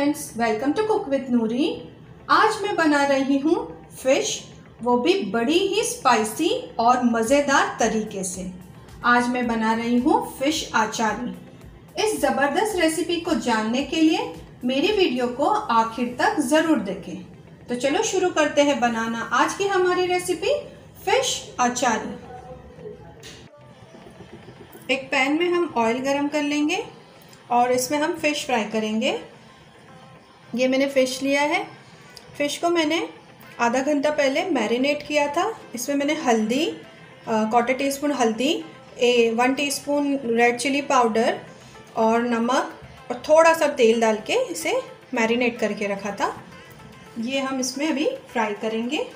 To cook with नूरी आज मैं बना रही हूँ फ़िश वो भी बड़ी ही स्पाइसी और मज़ेदार तरीके से। आज मैं बना रही हूँ फ़िश आचारी। इस ज़बरदस्त रेसिपी को जानने के लिए मेरी वीडियो को आखिर तक ज़रूर देखें। तो चलो शुरू करते हैं बनाना आज की हमारी रेसिपी फ़िश आचारी। एक पैन में हम ऑयल गरम कर लेंगे और इसमें हम फ़िश फ्राई करेंगे। ये मैंने फ़िश लिया है। फ़िश को मैंने आधा घंटा पहले मैरिनेट किया था। इसमें मैंने हल्दी क्वार्टर टी स्पून हल्दी, a one teaspoon red chilli powder और नमक और थोड़ा सा तेल डाल के इसे मैरिनेट करके रखा था। ये हम इसमें अभी फ्राई करेंगे।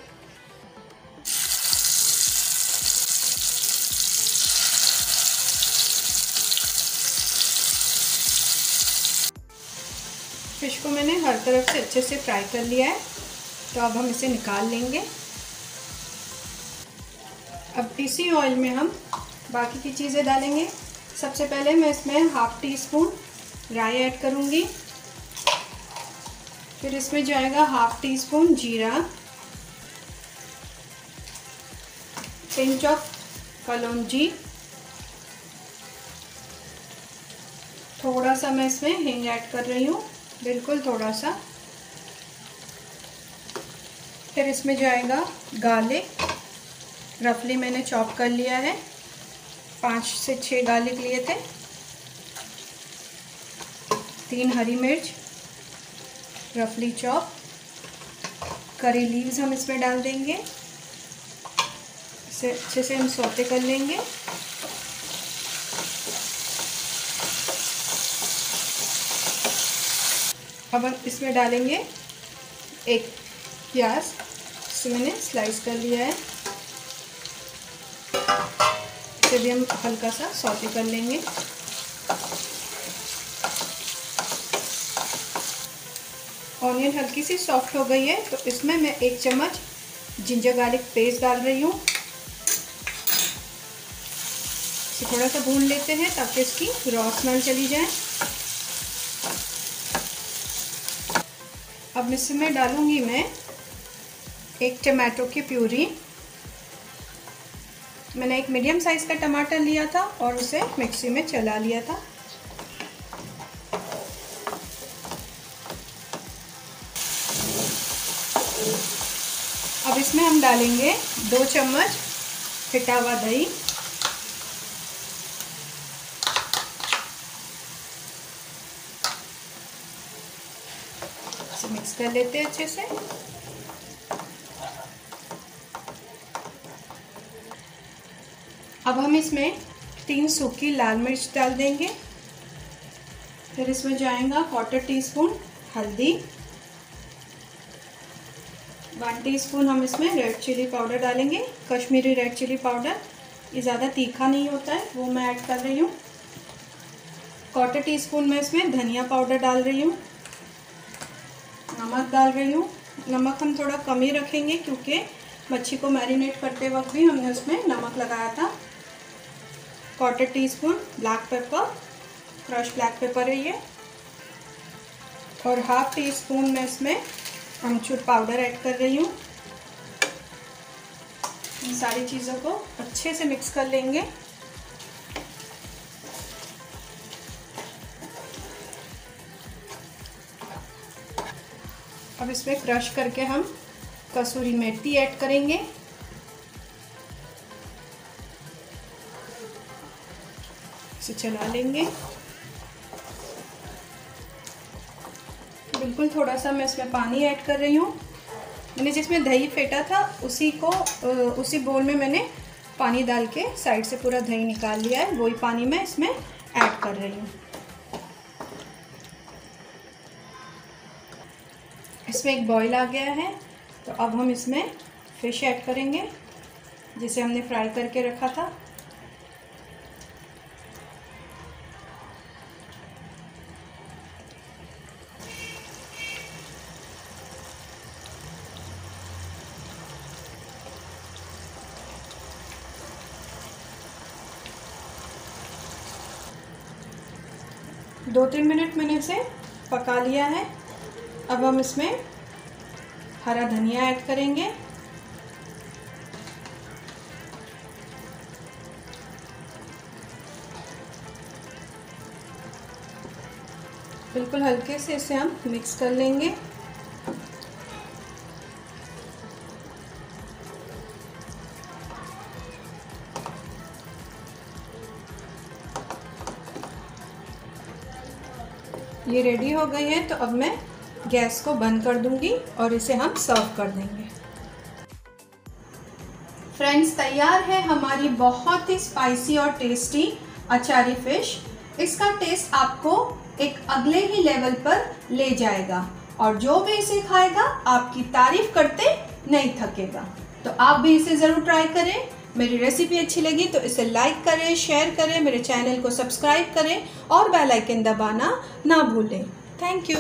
फ़िश को मैंने हर तरफ़ से अच्छे से फ्राई कर लिया है। तो अब हम इसे निकाल लेंगे। अब इसी ऑयल में हम बाकी की चीज़ें डालेंगे। सबसे पहले मैं इसमें हाफ़ टी स्पून राई ऐड करूँगी। फिर इसमें जाएगा हाफ़ टी स्पून जीरा। पिंच ऑफ़ कलौजी थोड़ा सा मैं इसमें हिंग ऐड कर रही हूँ। बिल्कुल थोड़ा सा। फिर इसमें जाएगा गार्लिक रफली मैंने चॉप कर लिया है। पाँच से छः गार्लिक लिए थे। तीन हरी मिर्च। रफली चॉप करी लीव्स हम इसमें डाल देंगे। इसे अच्छे से हम सोते कर लेंगे। अब हम इसमें डालेंगे एक प्याज। इसे मैंने स्लाइस कर लिया है। इसे भी हम हल्का सा सौते कर लेंगे। ऑनियन हल्की सी सॉफ्ट हो गई है तो इसमें मैं एक चम्मच जिंजर गार्लिक पेस्ट डाल रही हूँ। इसे थोड़ा सा भून लेते हैं ताकि इसकी रॉ स्मेल चली जाए। अब इसमें डालूँगी मैं एक टमाटो की प्यूरी। मैंने एक मीडियम साइज़ का टमाटर लिया था और उसे मिक्सी में चला लिया था। अब इसमें हम डालेंगे दो चम्मच फिटा हुआ दही। इसे मिक्स कर लेते हैं अच्छे से। अब हम इसमें तीन सूखी लाल मिर्च डाल देंगे। फिर इसमें जाएगा क्वार्टर टी स्पून हल्दी। वन टीस्पून हम इसमें रेड चिली पाउडर डालेंगे। कश्मीरी रेड चिली पाउडर ये ज़्यादा तीखा नहीं होता है, वो मैं ऐड कर रही हूँ। क्वार्टर टी स्पून मैं इसमें धनिया पाउडर डाल रही हूँ। नमक डाल रही हूँ। नमक हम थोड़ा कम ही रखेंगे क्योंकि मच्छी को मैरिनेट करते वक्त भी हमने उसमें नमक लगाया था। Quarter teaspoon black pepper crush black pepper है ये। और हाफ़ टी स्पून मैं इसमें अमचूर पाउडर ऐड कर रही हूँ। इन सारी चीज़ों को अच्छे से मिक्स कर लेंगे। अब इसमें क्रश करके हम कसूरी मेथी ऐड करेंगे। इसे चला लेंगे। बिल्कुल थोड़ा सा मैं इसमें पानी ऐड कर रही हूँ। मैंने जिसमें दही फेंटा था, उसी को उसी बोल में मैंने पानी डाल के साइड से पूरा दही निकाल लिया है। वही पानी मैं इसमें ऐड कर रही हूँ। इसमें एक बॉईल आ गया है। तो अब हम इसमें फ़िश ऐड करेंगे, जिसे हमने फ्राई करके रखा था। दो तीन मिनट मैंने इसे पका लिया है। अब हम इसमें हरा धनिया ऐड करेंगे। बिल्कुल हल्के से इसे हम मिक्स कर लेंगे। ये रेडी हो गई है तो अब मैं गैस को बंद कर दूँगी और इसे हम सर्व कर देंगे। फ्रेंड्स, तैयार है हमारी बहुत ही स्पाइसी और टेस्टी अचारी फ़िश इसका टेस्ट आपको एक अगले ही लेवल पर ले जाएगा और जो भी इसे खाएगा, आपकी तारीफ़ करते नहीं थकेगा। तो आप भी इसे ज़रूर ट्राई करें। मेरी रेसिपी अच्छी लगी तो इसे लाइक करें शेयर करें, मेरे चैनल को सब्सक्राइब करें और बेल आइकन दबाना ना भूलें। Thank you